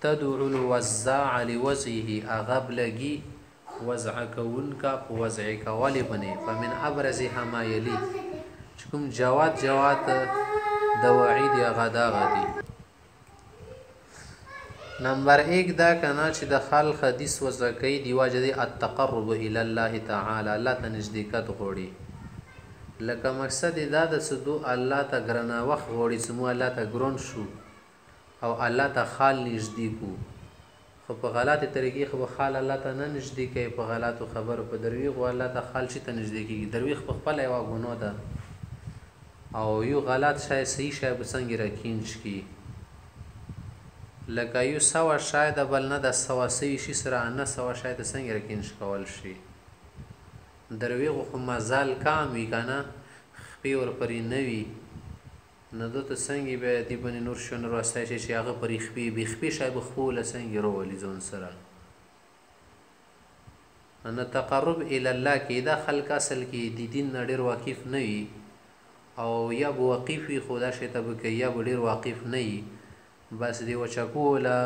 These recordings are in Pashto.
تدعو الوزاع لوضعه هغه بلګي وضع کوونکا په وضع کولې بنې فمن ابرزها ما يلي چې کوم جواد جواد د وعید هغه دا غدي نمبر 1 دا کنا چې د خال حدیث وزکې دی واجد التقرب الى الله تعالی الله ته نزدېکت غوړي لکه مقصد دا د سدو الله ته ګرنا وخت غوړي چې مو الله ته ګرون شو او الله ته خال نژدی کو خو په غلاتې طریقې خو به خال الله ته نه نژدی کوې په غلاتو خبرو په درویغو الله ته خال چی ته نژدی کیږی درویغ په خپله یوه ګنو ده او یو غلات شای صحیح شای به څنګه را کینج کی لکه یو سوه شای ده بل نه ده سوه سوی شی سره انه سوه شای ته څنګه را کینج کول شی درویغو خو مزال کام وی کنه خپی ورپری نه وی. نو ده ته څنګه بیا دی بنی نور شیونه رو استای شی چی هغه پری خپی بی خپی شای به خپو له څنګه رو ولی ځون سره نو تقرب الی الله کی دا خلک اصل کی دی دین نه ډیر واقف نه وی او یا به واقف وی خو دا شی ته به کوي یا به ډیر واقف نه وی بس دی وچکو له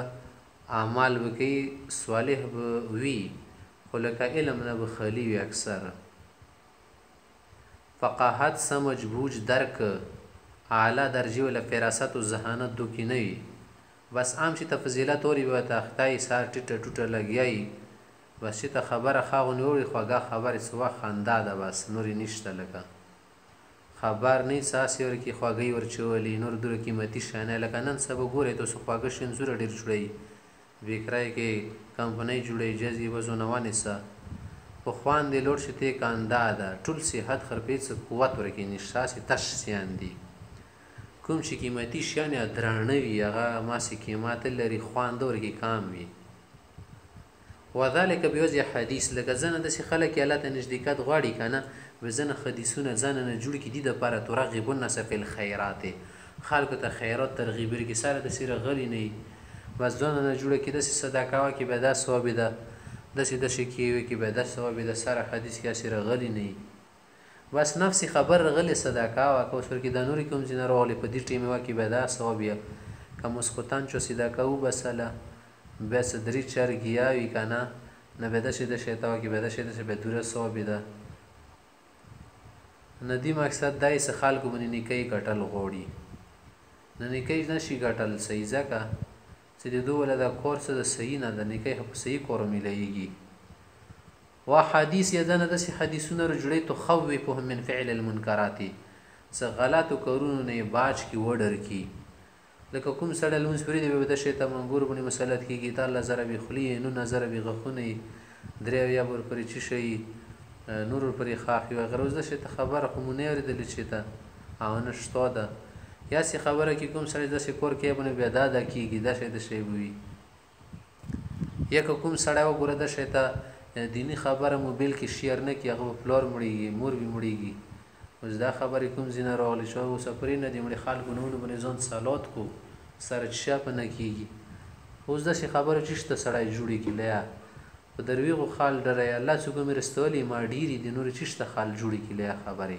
اعمال به کوي صالح به وی خو لکه علم نه به خالی وی اکثر فقاهت سمج بوج درک اعلی درجی و له فراست و ذهانت دوکی نه وی بس عام چی ته فضیلت اوری بیا ته اختایی سار ټیټه ټوټه لګیایی بس چی ته خبره ښه غونی اوری خوږه خبره څه وخت خندا ده بس نوری نشته لکه خبر نی څه هسی ور کی خوږی ور چولی نور دور قیمتی شیانی لکه نن سبا ګوری تاسو خوږه شین زوره ډیر چړی ویکرای کې کمپنۍ جوړی جزی وزو نه وانی سه په خوان دی لوډ شی تی کان دا ده ټول صحت خرپی څه قوت ورکی نشت ساسی تش سیان دی کوم چی قیمتی شیان یا درانه وی هغه ماسی قیمات لری خوان دور کی کام وی وذالک بیوز حدیث لکه زنه دسی خلک الله ته نشدیکات غواړی کنه وزنه خدیثونه زنه نه جوړ کی دی د پاره ترغب الناس فی الخیرات خلکو ته خیرات ترغیبر کی سره د سیره غلی نه یی بس ځانه نه جوړه کی دسی صدا کوه کی بیا دا ثوابی ده دسی دسی کی وی کی بیا دا ثوابی ده سره حدیث کی هسی رغلی نه یی بس نفسی خبر رغلی صدا کوه که اوس ورکی دا نوری کوم ځی نه راغلی په دی ټیمی وه کی بیا دا ثواب یا که مسخوتن چا صدا کوه وبسله بیا څه دری چر ګیا وی کنه نه بیا دسی دسی ته وه کی بیا دسی دسی بیا دوره ثوابی ده. ندی مقصد دای څه خلکو باندې نیکۍ ګټل غوړي نه نیکۍ نه شي ګټل صحیح ځکه چې د دوه له دا کور څه د صحیح نه د نیکۍ په صحیح کور ملایږي و حدیث یې دنه د سي حدیثونه رجړې تو خوفهم من فعل المنکرات څه غلط کارونو نه باج کی وډر کی لکه کوم سړی لمونځ پریږدي بیا به د شیطان منګورو باندې مسلط کیږي ته الله زره بې خولي یې نونه زره بې غخونه یې درې اویا به ورپورې چی شی یې نور ورپورې خاښ یې وغیره اوس د شیطان خبره خو مو نه اوریدلې چی ته او نه شته ده یاسې خبره کی کوم سړی داسې کور کې بنه بیا دا دا کیږي دا شی د شی به وي يکه کوم سړی وګوره دشی ته ديني خبره موبيل کي شير نه کي هغه به پلور مړيږي مور بي مړيږي اوس دا خبري کوم زينه راغلي چه اوس اپري نه دي مړي خال ګنونو بني ځان سالات کو سر چه په نه کيږي اوس دسي خبري چيش ته سړی جوړي کي ليا په درويغو خال ډري الله څو کومي رستولي ما ډيري دي نوري چيش ته خال جوړي کي ليا خبري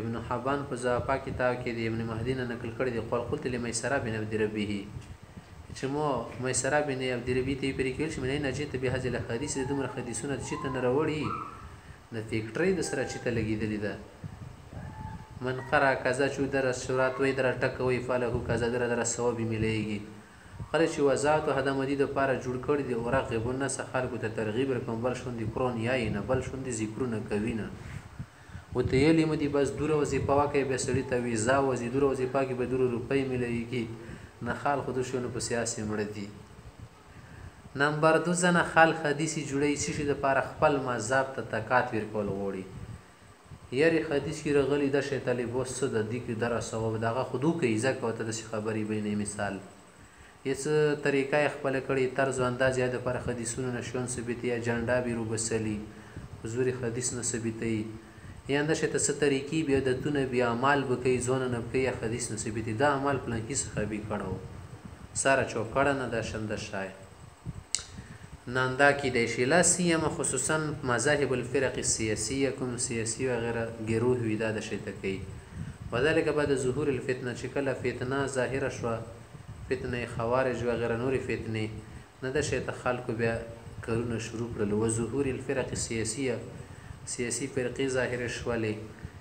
ابن حبان په ضعفا کتاب کې د ابن مهدي نه نقل کړی دی قول قلت لمیسره بن عبد ربه چې مو میسره بن عبد ربه ته پرې کېل چې منه نجیت به هذه الحدیث د دومره حدیثونه چې ته نه راوړي د فیکټری د سره چې ته لګېدلې ده من قرأ کذا چې در سورات وې در ټکوي فله کذا در در ثواب مليږي خلک چې وزات او هدم دي د پاره جوړ کړ دي او رغبونه څخه خلکو ته ترغیب ورکوم بل شوندې قرآن یای نه بل شوندې ذکرونه کوي نه وتيلي مو دي بس دور وظيفه وکي بيا سړي ته ويزا وزي دور وظيفه کي به دور روپي ميلويګي نه خال خو دوشو نه په سياسي مړه دي نمبر دو ځنه خال خديسي جوړي څشي د پاره خپل مذاب ته تکات وير کول غوړي يري خديس کي رغلي دشي طالب وس څه د دي کي درس او دغه خو دوکي ځکه وته دسي خبري بي نه مثال. یې څه طریقه یې خپله کړې، طرز و انداز یې د پر خدیثونو نه شوند ثبیت یا جنډا بیر وبسلي، په زور یې خدیث نه ثبیتوي، یې انده شی ته څه طریقي بی عدتونه بی اعمال به کوي، ځونه نه به کوي یا خدیث نه ثبیتوي، دا اعمال پلانکي صحابي کړو، ساره چوکړه نه ده شنده شای. ناندا کیدای شی لا سیما خصوصا مذاهب الفرق السیاسیه کوم سیاسی وغیره ګروه وی دا د شته کوي وذلک بعد ظهور الفتنه چی کله فتنه ظاهره شوه فتنه خوارج وغیره نوری فتنی نه د شته خلکو بیا کرونه شروع کړل وظهور الفرق السیاسیه سیاسی فرقی ظاهره شولی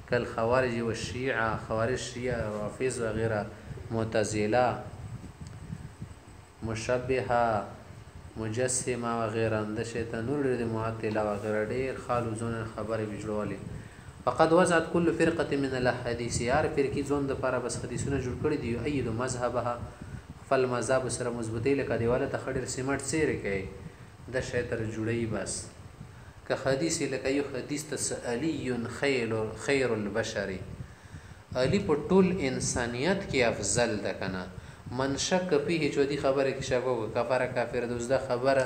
کل خوارج والشیعه خوارج شیعه رافض وغیره معتزله مشبهه، مجسمه وغیره اند شیطان نور ډیر دی معطله وغیره ډیر خالو ځونن خبری وی جوړولی فقد وضعت کل فرقه من الاحادیث هر فرقی ځون د پاره بس حدیثونه جوړ کړی دی یؤید مذهبها خفل مذهب سره مضبوطی لکه دیواله ته خه ډیر سیمټ څیری کړی د شی تر جوړی بس که حدیث لکه یو حدیث ته سعلی خیر البشر علی په ټول انسانیت کی افضل ده کنه منشه کپی هیچودی خبره کی شک وکړه کفر کافر ده اوس دا خبره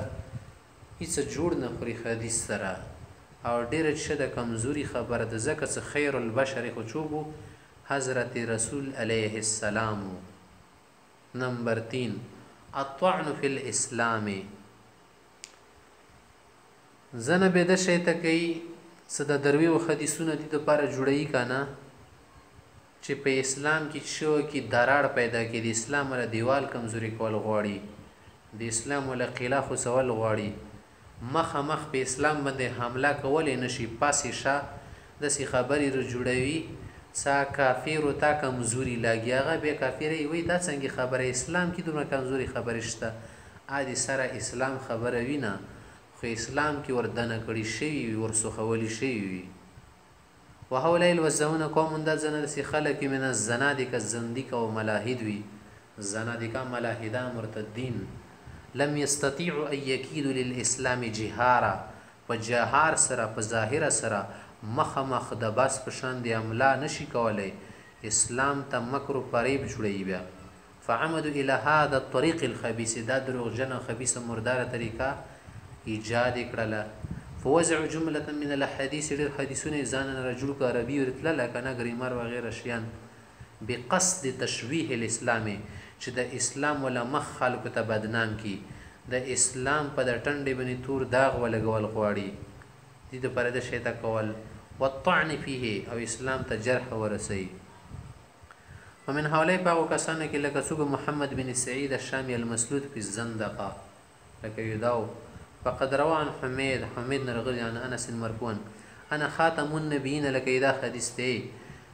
هیڅ جوړ نه خوری خدیث سره او ډیره چه ده کمزوری خبره ده ځکه چه خیر البشر خو چوک وو حضرت رسول علیه السلام وو نمبر تین الطعن فی الاسلام زنه بيده شي ته کوي څه د دروي و حدیثونه دي د پاره جوړي کانا چې په اسلام کې شو کې دراړ پیدا کې د اسلام ول دیوال کمزوري کول غواړي د اسلام ول قیلا خو سوال غواړي مخه مخ په اسلام باندې حمله کول نشي پاسې شه د سی خبرې رو جوړوي سا کافر او تا کمزوري لاګي هغه به کافر وي دا څنګه خبره اسلام کې دومره کمزوري خبرې شته ادي سره اسلام خبره وي نه خو اسلام کي ور دنه کړي شوي وي ور سوخولي شوي وي وهؤلاء الوزعون قوم دا ځنه دسي خلک وي من الزنادقه زنديق او ملاحد وي زنادقه ملاحدان مرتدين لم يستطيعوا ان يكيدوا للاسلام جهارا په جهار سره په ظاهره سره مخامخ د باز په شان د املا نه شي کولای اسلام ته مکر و فريب جوړوي بيا فعمدو الی هذا الطریق الخبیث دا دروغجنه خبیثه مرداره طریقه ایجاد یې کړله فوضعو جملة من الاحادیث ډیر حدیثونه یې ځانه نه را جوړ کړه عربی ورې تله لکه نه ګریمر وغیره شیان بقصد تشویه الاسلام چې د اسلام وله مخ خلکو ته بدنام کړي د اسلام په د ټنډې بنې تور داغ ولګول غواړي دی دپاره دشی ته کول والطعن فیه او اسلام ته جرح ورسوي. ومن هؤلاء په هغو کسانو کې لکه څوک محمد بن سعید الشامی المسلوط فی الزندقه لکه یو داو فقد روى عن حمید حمید نرغلی عن انس مرفوعا انا خاتم النبیین لکه دا حدیث دی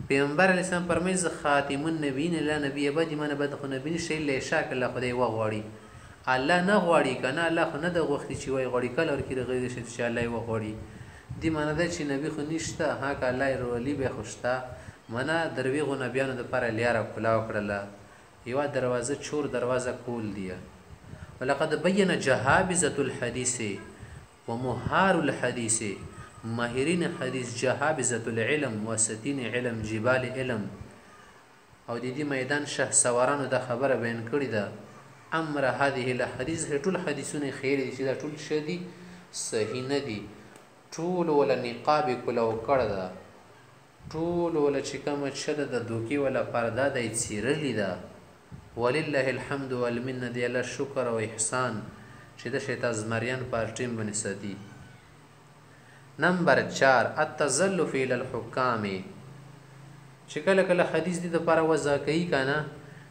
پیغمبر علیه السلام فرمایي زه خاتم النبیین لا نبی بعد ایمان بعد خو نبی نشته الا یشاء که الله خدای وغواړي الله نه غواړي کنه الله خو نه د غوښتي چې وای غواړي کله ورکړي غیر شي چې الله یې وغواړي دی معنی ده چی نبی خو نشته ها که الله ایرولی بیا خو شته منه درویغو نبیانو دپاره لیاره کولاو کړله یوا دروازه چور دروازه کول دیه ولقد بین جهابذه الحدیث ومهار الحدیث ماهرین حدیث جهابذه العلم واسطین علم جبال علم او د دي ميدان شهسوارانو دا خبره بيان کړي ده امر هذه الاحاديث هي ټول حديثونه خير دي چې دا ټول شه دي صحیح نه دي ټول ولا نقاب کولو کړه ده ټول ولا چې کوم چې ده د دوکي ولا پردا د چیرلی ده ولله الحمد والمنه دی الله شکر او احسان چې د شیطان زمریان پارټیم باندې ساتي نمبر چار، التزلف الی الحکام، چی کله کله حدیث دی دپاره وضع کوی کنه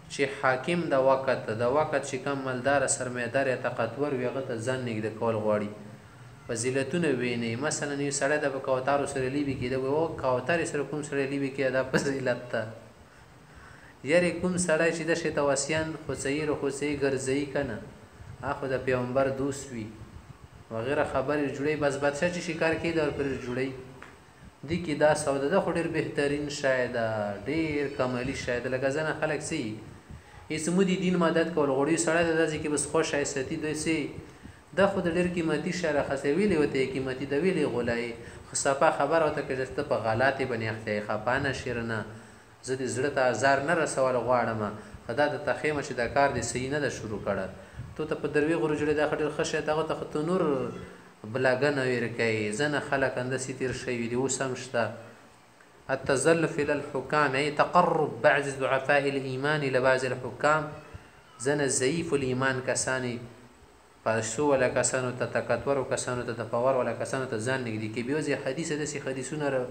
چی حاکم د وقت د وقت چی کوم ملدار سرمایه دار یا طاقتور وی هغه ته ځان نږده کول غواړی فضیلتونه وینی مثلا یو سړی د په کوتارو سره لیبی کیده وی او کوتری سره کوم سړی لیبی کیده دا فضیلت ده یری کوم سړی چی دشی ته وسیان خوڅیی رخوڅیی ګرځیی کنه اخو د پیغمبر دوست وی وغیره خبری جوړیی بس بادشاه چی شکار کیی د ورپری جوړیی دی کی دا سوده ده خو ډیر بهترین شی ده ډیر کملی شی ده لکه ځنه خلک څه یی هیڅ مو دی دین مدد کول غوړیو سړی ده داسی کی بس خوش ایستی دوی څه یی ده خو ده ډیر قیمتی شی ده خسه ویلی وته یی قیمتی ده ویلی غولایی خو سپه خبره وته که جسته په غلات بنی اختیای خپه نشی رنه زه دي زړه ته ازار نه رسول غواړم خه دا د ته خيمه چي دا کار دي سهي نه ده شروع کړه تو ته په دروي غرو جوړي دا خه ډير خه شي ته هغه ته خه تنور بلاګه نه وير کي زنه خلک اند سي تير شوي دي اوس هم شته التزلف الي الحکام اي تقرب بعض ضعفاء الايمان الي بعض الحکام زنه ضعيف الايمان کساني پاسو ولا کسانو ته تکتورو کسانو ته تپوار ولا کسانو ته ځان نږدې کوي بيا ځې حديث داسې حديثونه را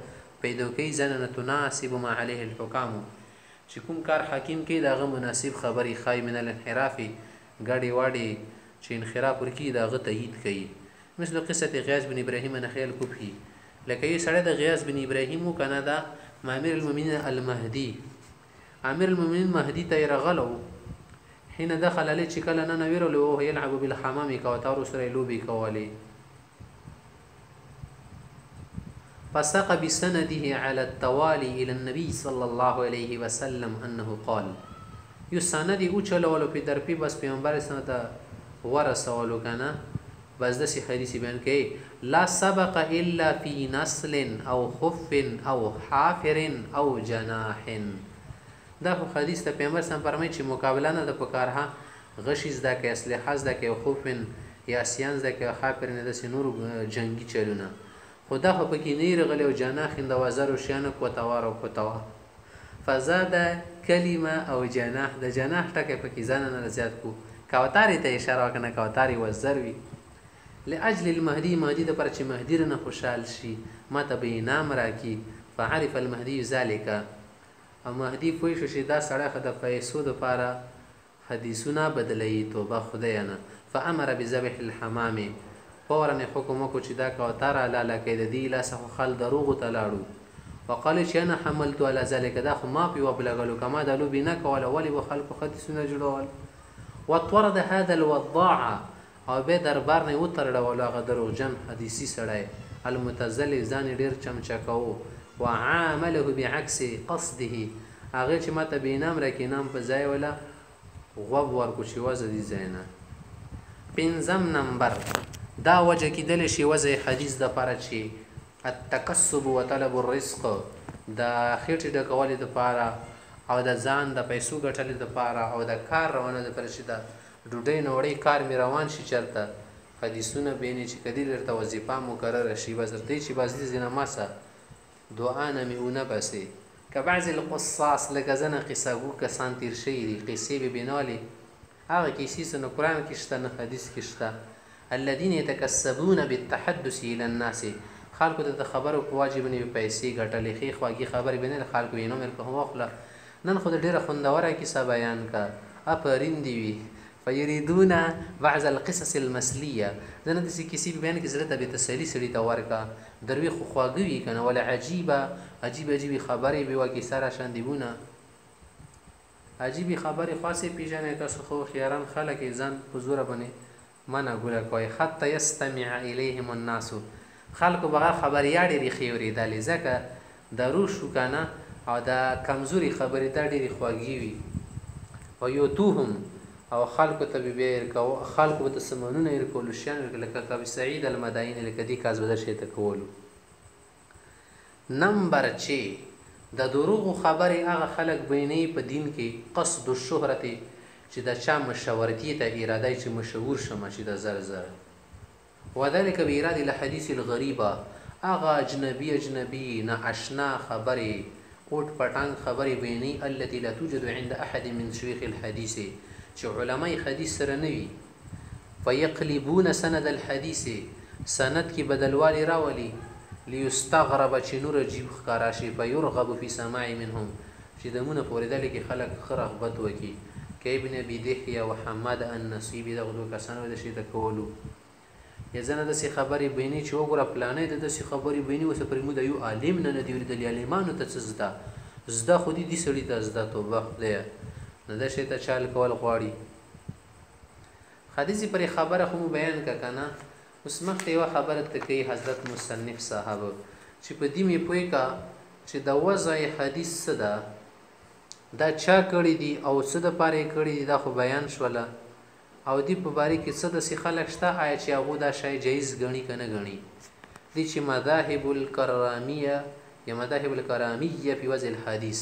پيدو کوي ځانونه تناسب ما عليه الحکام چې کوم کار حاکم کوي د هغه مناسب خبرې ښايي من الانحراف ګډې واډې چې انخراف ورکيږي د هغه تاييد کوي مثل قصة غياث بن ابراهيم النخعي الکوفي لکه يو سړی د غياث بن ابراهيم و کنه د امير المؤمنين المهدي امیر المومنین مهدی ته یې رغلو حين دخل عليه چې کله ننه ویرلو وهو یلعب بالحمام یې کاوه تارو سره یې لوبې کولې فساق بسنده على التوالي الى النبي صلى الله عليه وسلم انه قال یو سند او چلولو په درپی بس پیغمبر سره ورسولو کنه بس دسی حدیثی بیان کوي لا سبق الا فی نصل او خف او حافر او جناح دا خو حدیث ته پیغمبر سم فرمایي چې مقابله نه ده په کار ها غشی زده کوي اسلحه زده کوي خف یا سیان زده کوي حافر نه دسی نور جنگی چلونه خو دا خو په کې نۀ رغلې او جانه خنده وه زرو شيانو کوته وار او کوته وه فضا ده کلمه او جناح د جناح ټکی په کې ځانه نه زيات کو کوتارې ته اشاره وه کنه کوتارې وه زر وي لاجل المهدي مهدي د پر چې مهدي رنه خوشحال شي ماته به انعام راکي فعرف المهدي ذلک او مهدي پوه شو چې دا سړی خو د پيسو د پاره حدیثونه بدلوي توبه خدایه نه فامر بذبح الحمام فورا یې حکم وکړو چې دا کوتره حلاله کړئ د دي لاسه خو خال دروغو ته لاړو وقالو چې انا حملت علی ذلک دا خو ما پرې وبلګلو که ما دا لوبې نه کوله ولې به خلکو حدیثونه جوړول وطرد هذا الوضاع او بیا دربار نه یې وترړولو هغه دروغجن حدیثي سړی المتزلف ځان یې ډېر چمچه کوو وعامله بعکس قصده هغه چې ماته بې انعام راکړي انعام په ځای ولا غوب ورکړو چې وضع دي ځای نه پنځم نمبر دا وجه کیدلی شي وضع حدیث دپاره چې التکسب وطلب الرزق د خېټې ډکولې دپاره او د ځان د پیسو ګټلې دپاره او د کار روانه دپاره چې د ډوډۍ نه وړۍ کار مي روان شي چرته حديثونه بينې چي کدي لرته وظيفه مکرره شي بس درته چي بس دي زينه مسه دعا نه مي اونه بسې. که بعضي القصاص لکه ځنه قصه ګو کسان تير شوي دي قصې به بنالي هغه کيسي څه نه قران کي شته نه حديث کي شته. الذين يتکسبون بالتحدث الي الناس خلکو ته د خبرو په واجب نه وي پيسې ګټلې ښې خواږي خبرې به نه له خلکو يې نومر په هوه خوله نن خو د ډيره خوندوره کيسه بيان که افرين دي وي فيريدون بعض القصص المسليه ځنه دسې کيسې په بيان کې زړه ته به تسلي سړي ته ورکه دروي خو خواږه وي کنه ولا عجيبه عجيبه عجيبي خبرې به وه کيسه راشان دي بونه عجیبی خبری خواسې پیژنې تاسو خو هوښیاران خلک یې ځان په زوره بنې مه نا ګوره کوی حتی یستمع الیهم الناس خلکو به هغه خبری یا ډیری ښې اوریدلې ځکه د روح شو کنه او د کمزوری خبری دا ډیری خوږی وی و یوتوهم او خلکو ته به بیا ارکو خلکو به ته سمنونه ارکولو شیان ورکړي لکه کابی سعید المداینی لکه دی کاز به دا شی ته کولو. نمبر چه ددروغو خبری هغه خلک بینی په دین کی قصد الشهرت چه دچا مشهورتی ته ارادی چه مشهور شم چه د زر زر وذلک بایراد الحدیث الغریب هغه اجنبی اجنبی نا اشنا خبری اوټ پټانګ خبری بینی التی لا توجد عند احد من شیوخ الحدیث چه علمای حدیث سره نه وی. فيقلبون سند الحديث سند کې بدلوالی راولي ليستغرب چې نور عجيب ښکاره شي فيرغب في سماع منهم چې دمونه په اورېدلو کې خلک ښه رغبت وکړي که ابن ابي دحيه وحماد النصيبي دغه دوه کسان وي د شي د کولو يا ځنه داسې خبرې بيني چې وګوره پلانی د داسې خبرې بيني اوس پرې موږ د يو عالم نه نه دي اورېدلي عالمانو ته څه زده زده خو دي دي سړي ته زده توبه خدايه نو د شي ته چال کول غواړي خدیزی پری خبره خو مو بیان که کنه اوس مخ ته یوه خبره ته کوي حضرت مصنف صاحب چی په دی می پوی که چی د وضع حدیث څه ده دا چا کړی دی او څه د پاره کړی دی دا خو بیان شوله او دی په باره کې څه د سی خلک شته آیا چې هغه دا شای جایز غنی کنه غنی دی چې مذاهب الکرامیه یا مذاهب الکرامیه په وضع الحدیث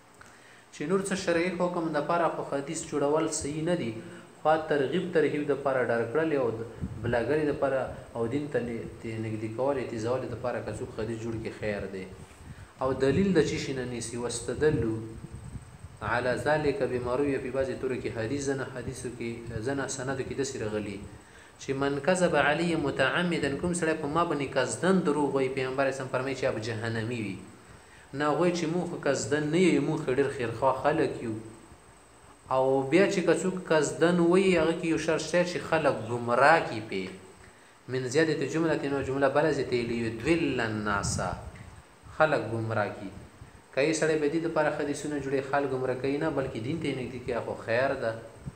چی نور څه شرعی حکم دپاره خو خدیث جوړول صحیح نه دی خوا ترغیب ترهیب دپاره ډرکړل او دبلاګری دپاره او دین ته دی نږدی کول یا تیزول دپاره که څوک خدیث جوړ کی خیر دی او دلیل د چیشی نه نیسی واستدلو علی ذلک بما روی فی بعضی طرق حدیث ځنه حدیثو کی ځنه سندو کی دسی رغلی چی من کذب علی متعمدا کوم سړی په ما بنی قصدن دروغ وایی پیغمبر اسلام فرمایی چی اب جهنمی وی نه هغوی چی مونږ خو کزدن نه ییو مونږ خه ډیر خیرخواه خلک یو او بیا چی که څوک کزدن ویی هغه کی یو شرط شته چی خلک ګمراه کی پی من زیادت جمله نو جمله بله زیاتی لیدل الناس خلک ګمراه کی که یی سړی بیا دی دپاره خه دیسونه جوړی خلک ګمراه کوی نه بلکی دین ته یی نږدی کی اخو خیر ده.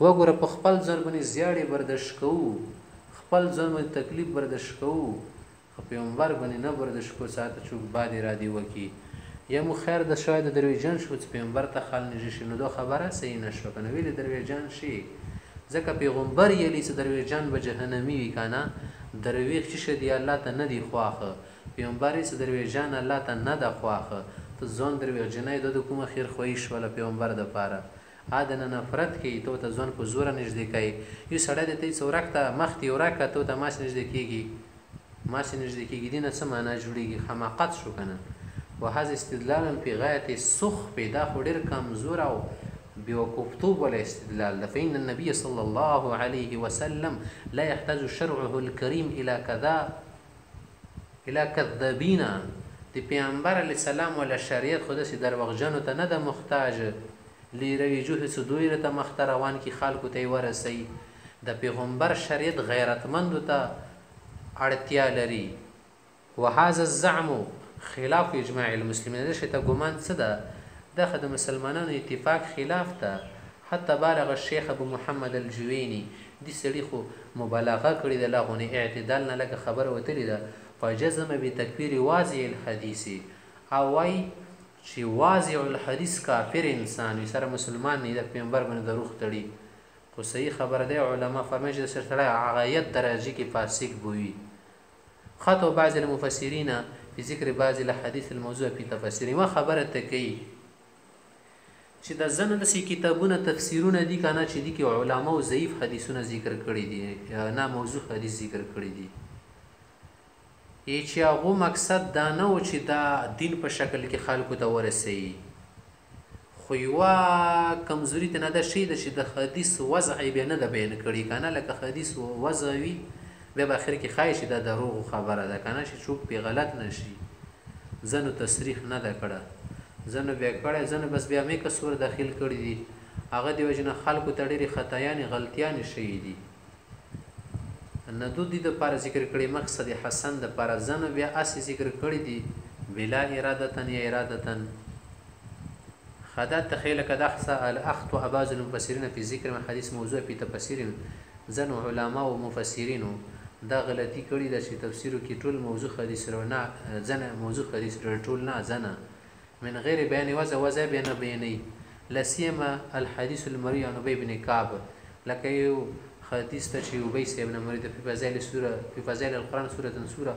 وګوره په خپل ځان باندې زياړې بردش کوو خپل ځان باندې تکليف بردش کوو خو پيغمبر باندې نه بردش کوو څه ته چوک باد ارادي وکي يا مو خير د شاید درويجان شو چې پيغمبر ته خال نږي شي نو دا خبره صحیح نه شو کنه ویلي درويجان شي ځکه پيغمبر یې لې چې درويجان به جهنمي وي کنه درويخ چې شدي الله ته نه دی خواخه پيغمبر یې چې درويجان الله ته نه ده خواخه ته ځان درويخ جنای د کومه خیر خوښ ولا پيغمبر د پاره ها د نه نفرت کي تو ته ځون په زوره نژدې کئ يو سړی دی تئ څه ورک ته مخ تي ورک که تو ته ما سي نژدې کيږي ما سي نژدې کيږي دي نه څه معنی جوړيږي خماقت شو کنه وهذا استدلال في غاية السخف دا خو ډير کمزوره او بيوقوفتوب ولا استدلال ده فإن النبي صلی الله عليه وسلم لا يحتاج شرعه الکريم الى کذا الا کذابین د پیامبر علی سلام ولا شریعت خو دسی دروغجنو ته نه ده مختاج لیره وی جوه څو دوی له ته مخته روان کی خالکو ته یی ورسوی د پیغمبر شریعت غیرتمندو ته اړتیا لری وهذا الزعم خلاف اجماع المسلمین دشی ته ګمان څه ده دخه د مسلمانانو اتفاق خلاف ده حتی بالغ الشیخ ابو محمد الجوینی دی سړی خو مبالغه کړی ده لا غونی اعتدال نه لګه خبره وتلی ده په جزم بی تکفیر واضع الحدیث او وایی چی واضع الحدیث کافر انسان وی سره مسلمان نه وی ده پیغمبر بنه دروخ تړی خو صحیح خبره ده علماء فرمایی چی دسر سړی عغایت درجی کی فاسق بوی خطو بعض المفسرین فی ذکر بعض الاحادیث الموضوع فی تفسیر یوه خبره ته کیی چی دا ځنه دسی کتابونه تفسیرونه دی کنه چی دی کی علماو ضعیف حدیثونه ذکر کړی دی یا نا موضوع حدیث ذکر کړی دی ای چی هغه مقصد دا نه و چی دا دین په شکل کی خلکو ته ورسیی خو یوا کمزوری ته نه ده شی د چی د حدیث وضع به نه ده بیان کړی کنه لکه حدیث وضع وی بیا به اخر کی ښایی چی دا دروغ خبره ده کنه چی څوک پی غلط نشی ځنو تصریح نه ده کړه ځنو بیا کړی ځنو بس بیا میکس ور داخل کړی دی هغه دی وجی نه خلکو ته ډیری خطایانی غلطیانی شوی دی نه دو دی د پاره ذکر کړی مقصد حسن د پاره ځنو بیا اسی ذکر کړی دی بلا ارادتن یا ارادتن. خدات ته خیله کدا خسا ال اخت و اباز المفسرین فی ذکر من حدیث موضوع فی تفسیر ځنو علماء و مفسرینو دا غلطی کړی ده چی تفسیرو کی ټول موضوع حدیث روی نه ځنه موضوع حدیث روی ټول نه ځنه من غیر بیان وضع وضع بیا نه بیانی لاسیما الحدیث المروی عن ابی بن کعب لکه یو حدیث ته چی ابی صاحب نه مروی ده فی فضائل سورة فی فضائل القرآن سورة سورة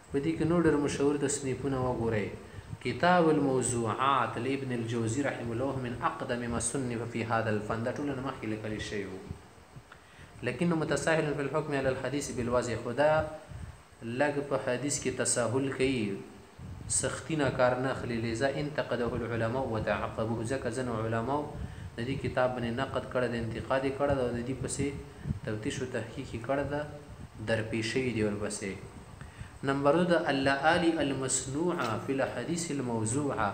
په دې کې نور ډېر مشهور تصنیفونه وګورئ، کتاب الموضوعات لابن الجوزي رحمه الله من اقدم ما صنف فی هذا الفن دا ټول نه مخکې لیکل شوي وو لکنه متساهل فی الحکم علی الحدیث بالوضع خو دا لږ په حدیث کې تساهل کوي سختی نه کار نه اخلي لذا انتقده العلماء وتعقبوه ځکه ځنو علماو د دې کتاب باندې نقد کړی د انتقاد یې کړی او د دې پسې تفتیش او تحقیق یې کړی ده درپېښ شوي دي ورپسې نمبر دو د الاعالي المصنوعه في الاحاديث الموضوعه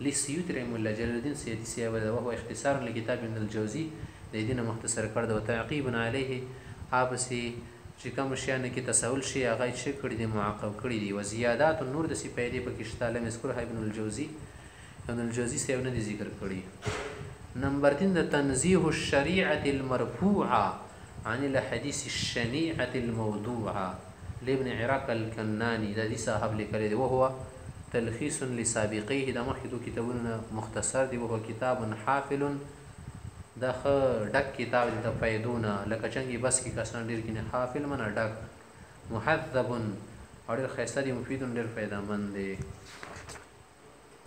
للسيوطي رحمه الله جلال الدين سيوطي صاحب ده وهو اختصار لکتاب ابن الجوزي د دې نه مختصر کړ ده وتعقيب عليه هغه پسې چې کوم شيانو کې تساهل شوی هغه يې چه کړي دي معقب کړي دي وزيادات نور داسې فائدې پکې شته لم يذکرها ابن الجوزي ابن الجوزی صاحب نه دی ذکر کړی نمبر تین د تنزیه الشریعه المرفوعه عن الحدیث الشنیعه الموضوعه لابن عراق الکنانی د دې صاحب لیکلی دی وهو تلخیص لسابقیه د مخکې دوه کتابونو نه مختصر دی وهو کتاب حافل د خ ډک کتاب د فائدونه لکه چنګي بس کې کسان ډیر کینه حافل منه ډک محذب او ډیر خیسته دی مفید ډیر فائدہ مند دی